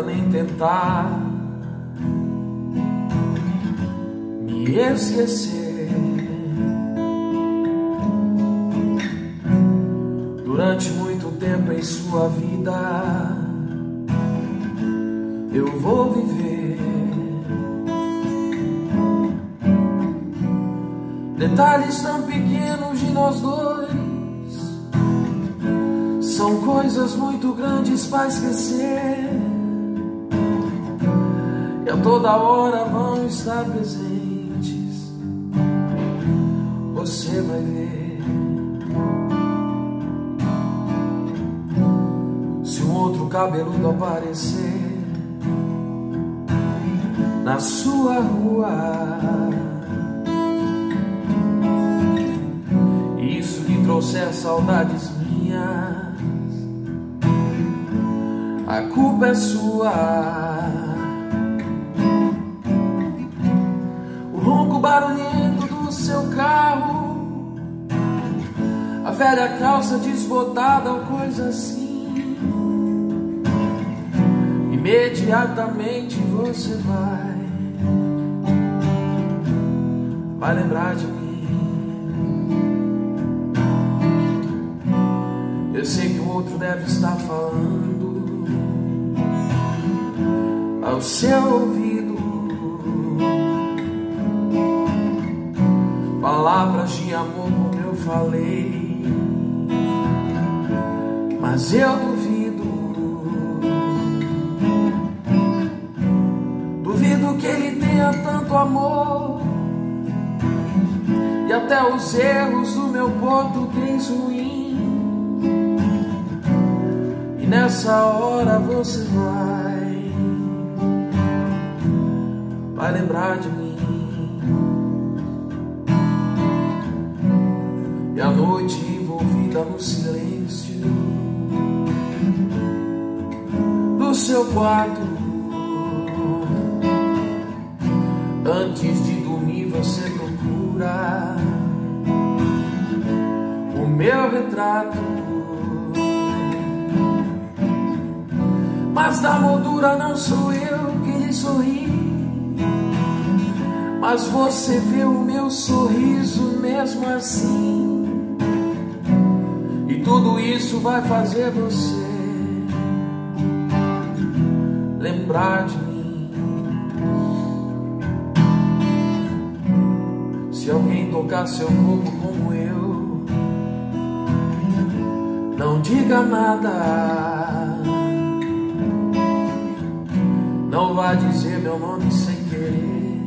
adianta nem tentar me esquecer. Durante muito tempo em sua vida, eu vou viver. Detalhes tão pequenos de nós dois são coisas muito grandes para esquecer. A toda hora vão estar presentes. Você vai ver. Se um outro cabeludo aparecer na sua rua. Isso lhe trouxer saudades minhas a culpa é sua. Barulhento do seu carro, a velha calça desbotada ou coisa assim. Imediatamente você vai, vai lembrar de mim. Eu sei que o outro deve estar falando ao seu ouvido palavras de amor como eu falei, mas eu duvido, duvido que ele tenha tanto amor e até os erros do meu português ruim. E nessa hora você vai vai lembrar de mim. A noite envolvida no silêncio do seu quarto. Antes de dormir, você procura o meu retrato. Mas da moldura não sou eu que lhe sorri mas você vê o meu sorriso mesmo assim. E tudo isso vai fazer você lembrar de mim. Se alguém tocar seu corpo como eu, não diga nada. Não vá dizer meu nome sem querer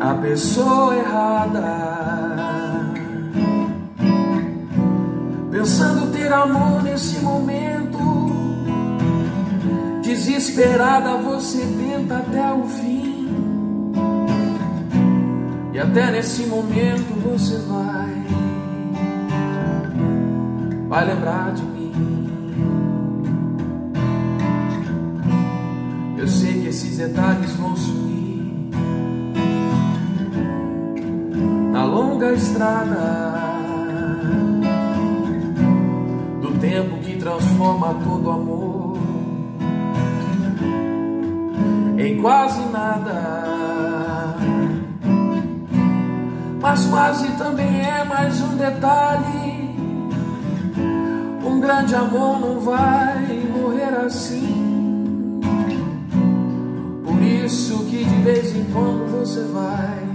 a pessoa errada. Pensando ter amor nesse momento, desesperada você tenta até o fim. E até nesse momento você vai, vai lembrar de mim. Eu sei que esses detalhes vão sumir. longa estrada transforma todo amor em quase nada. Mas quase também é mais um detalhe. Um grande amor não vai morrer assim. Por isso que de vez em quando você vai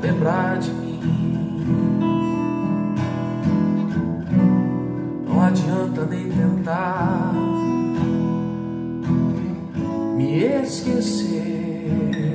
lembrar de mim. adianta nem tentar me esquecer.